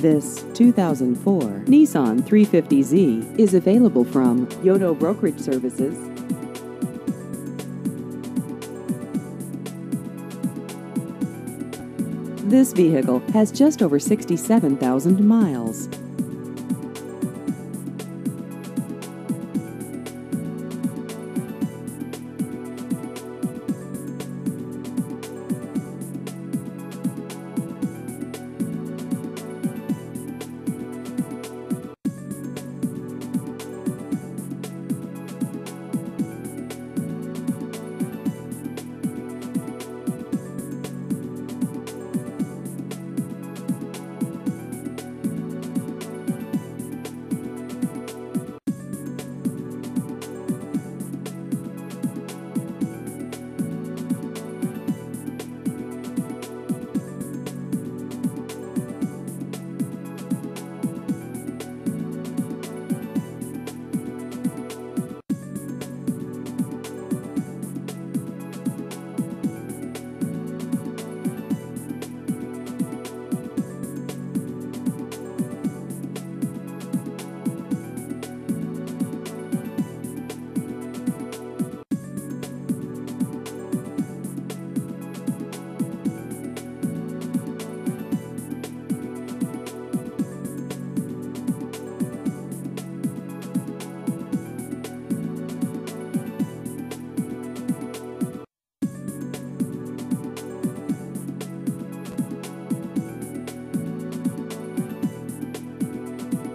This 2004 Nissan 350Z is available from Yono Brokerage Services. This vehicle has just over 67,000 miles.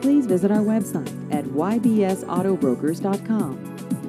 please visit our website at ybsautobrokers.com.